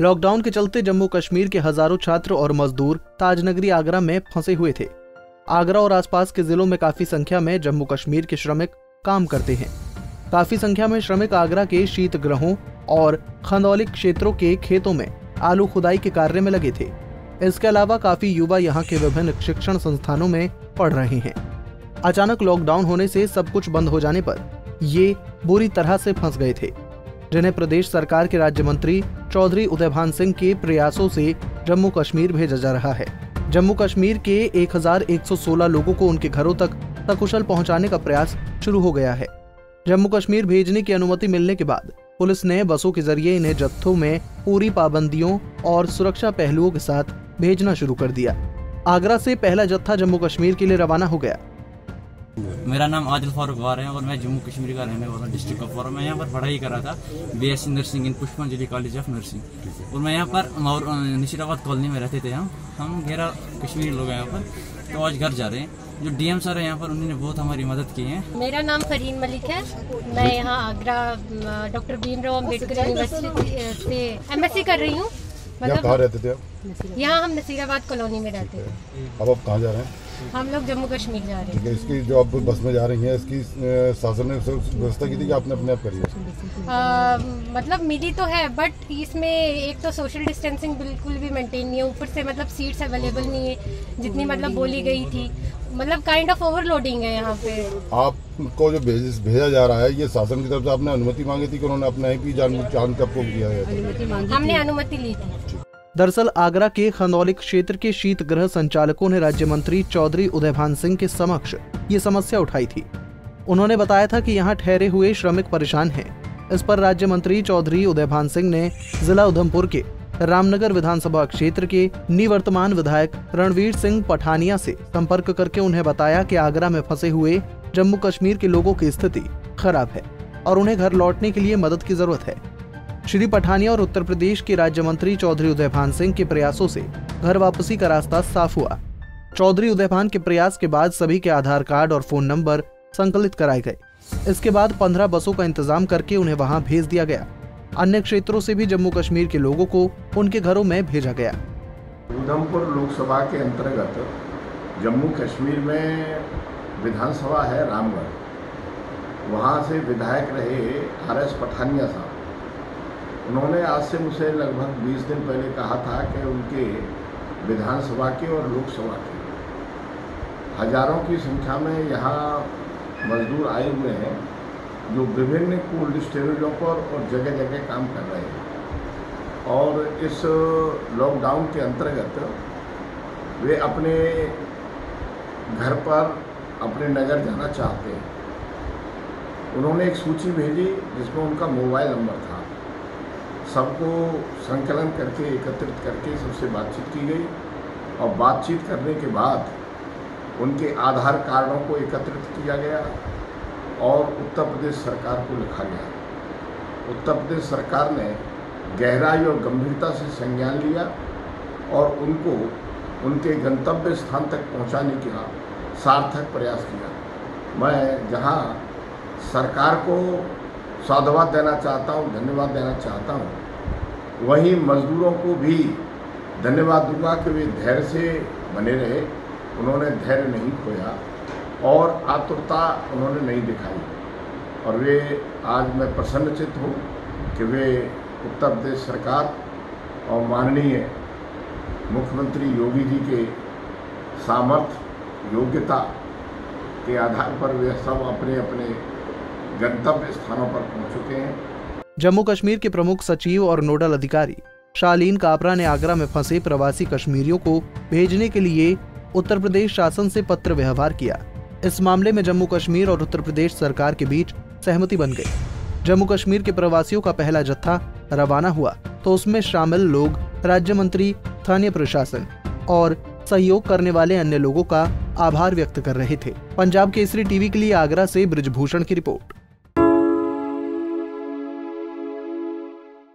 Lockdown के चलते जम्मू कश्मीर के हज़ारों छात्र और मजदूर ताजनगरी आगरा में फंसे हुए थे। आगरा और आसपास के जिलों में काफ़ी संख्या में जम्मू कश्मीर के श्रमिक काम करते हैं। काफ़ी संख्या में श्रमिक आगरा के शीत ग्रहों और खंदौली क्षेत्रों के खेतों में आलू खुदाई के कार्य में लगे थे। इसके अलावा काफ़ी युवा यहाँ के विभिन्न शिक्षण संस्थानों में पढ़ रहे हैं। अचानक लॉकडाउन होने से सब कुछ बंद हो जाने पर ये बुरी तरह से फंस गए थे। जिन्हें प्रदेश सरकार के राज्य मंत्री चौधरी उदयभान सिंह के प्रयासों से जम्मू कश्मीर भेजा जा रहा है। जम्मू कश्मीर के 1116 लोगों को उनके घरों तक सकुशल पहुँचाने का प्रयास शुरू हो गया है। जम्मू कश्मीर भेजने की अनुमति मिलने के बाद पुलिस ने बसों के ज़रिए इन्हें जत्थों में पूरी पाबंदियों और सुरक्षा पहलुओं के साथ भेजना शुरू कर दिया। आगरा से पहला जत्था जम्मू कश्मीर के लिए रवाना हो गया। मेरा नाम आदिल फारूक वार है और मैं जम्मू कश्मीर का रहने वाला डिस्ट्रिक्ट कुपवारा मैं यहाँ पर पढ़ाई कर रहा था B S C nursing in Pushpanjali college of nursing और मैं यहाँ पर नशीराबाद कॉलोनी में रहते थे हम। हम ग्यारह कश्मीरी लोग हैं यहाँ पर। तो आज घर जा रहे हैं। जो डीएम सर है यहाँ पर उन्होंने बहुत हमारी मदद की है। मेरा नाम फरीन मलिक है। मैं यहाँ आगरा डॉक्टर भीमराव अंबेडकर यूनिवर्सिटी से एमएससी कर रही हूँ। मतलब कहाँ रहते थे आप? यहाँ हम नसीराबाद कॉलोनी में रहते हैं। अब आप कहाँ जा रहे हैं? हम लोग जम्मू कश्मीर जा रहे हैं इसकी जो आप बस में जा रही हैं इसकी शासन ने व्यवस्था की थी कि आपने अपने आप करी है? मतलब मिली तो है बट इसमें एक तो सोशल डिस्टेंसिंग बिल्कुल भी मेंटेन नहीं है। ऊपर से मतलब सीट्स अवेलेबल नहीं है जितनी मतलब बोली गई थी। मतलब काइंड ऑफ़ ओवरलोडिंग है यहाँ पे। आपको जो भेज, भेजा जा रहा है ये शासन की तरफ़ से आपने अनुमति मांगी थी कि उन्होंने अपना ही जान जान कब को किया है? हमने अनुमति ली थी। दरअसल आगरा के खंदौली क्षेत्र के शीत गृह संचालकों ने राज्य मंत्री चौधरी उदयभान सिंह के समक्ष ये समस्या उठाई थी उन्होंने बताया था कि यहाँ ठहरे हुए श्रमिक परेशान हैं। इस पर राज्य मंत्री चौधरी उदयभान सिंह ने जिला उधमपुर के रामनगर विधानसभा क्षेत्र के निवर्तमान विधायक रणवीर सिंह पठानिया से संपर्क करके उन्हें बताया कि आगरा में फंसे हुए जम्मू कश्मीर के लोगों की स्थिति खराब है और उन्हें घर लौटने के लिए मदद की ज़रूरत है श्री पठानिया और उत्तर प्रदेश के राज्य मंत्री चौधरी उदयभान सिंह के प्रयासों से घर वापसी का रास्ता साफ़ हुआ। चौधरी उदयभान के प्रयास के बाद सभी के आधार कार्ड और फ़ोन नंबर संकलित कराए गए। इसके बाद पंद्रह बसों का इंतज़ाम करके उन्हें वहाँ भेज दिया गया। अन्य क्षेत्रों से भी जम्मू कश्मीर के लोगों को उनके घरों में भेजा गया। उधमपुर लोकसभा के अंतर्गत जम्मू कश्मीर में विधानसभा है रामगढ़। वहाँ से विधायक रहे आर एस पठानिया साहब। उन्होंने आज से मुझसे लगभग 20 दिन पहले कहा था कि उनके विधानसभा के और लोकसभा के हज़ारों की संख्या में यहाँ मजदूर आए हुए हैं, जो विभिन्न कोल्ड स्टोरेजों पर और जगह जगह काम कर रहे हैं। और इस लॉकडाउन के अंतर्गत वे अपने घर पर अपने नगर जाना चाहते हैं। उन्होंने एक सूची भेजी जिसमें उनका मोबाइल नंबर था। सबको संकलन करके, एकत्रित करके सबसे बातचीत की गई और बातचीत करने के बाद उनके आधार कार्डों को एकत्रित किया गया और उत्तर प्रदेश सरकार को लिखा गया। उत्तर प्रदेश सरकार ने गहराई और गंभीरता से संज्ञान लिया और उनको उनके गंतव्य स्थान तक पहुँचाने का सार्थक प्रयास किया। मैं जहाँ सरकार को साधुवाद देना चाहता हूँ, धन्यवाद देना चाहता हूँ। वहीं मजदूरों को भी धन्यवाद दूँगा कि वे धैर्य से बने रहे। उन्होंने धैर्य नहीं खोया और आतुरता उन्होंने नहीं दिखाई। और वे आज मैं प्रसन्नचित हूँ कि वे उत्तर प्रदेश सरकार और माननीय मुख्यमंत्री योगी जी के सामर्थ्य योग्यता के आधार पर वे सब अपने अपने गंतव्य स्थानों पर पहुँच चुके हैं। जम्मू कश्मीर के प्रमुख सचिव और नोडल अधिकारी शालीन काबरा ने आगरा में फंसे प्रवासी कश्मीरियों को भेजने के लिए उत्तर प्रदेश शासन से पत्र व्यवहार किया। इस मामले में जम्मू कश्मीर और उत्तर प्रदेश सरकार के बीच सहमति बन गई। जम्मू कश्मीर के प्रवासियों का पहला जत्था रवाना हुआ तो उसमें शामिल लोग, राज्य मंत्री, स्थानीय प्रशासन और सहयोग करने वाले अन्य लोगों का आभार व्यक्त कर रहे थे। पंजाब केसरी टीवी के लिए आगरा से ब्रिजभूषण की रिपोर्ट।